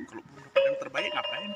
Gitu. kalau belum yang terbaik ngapain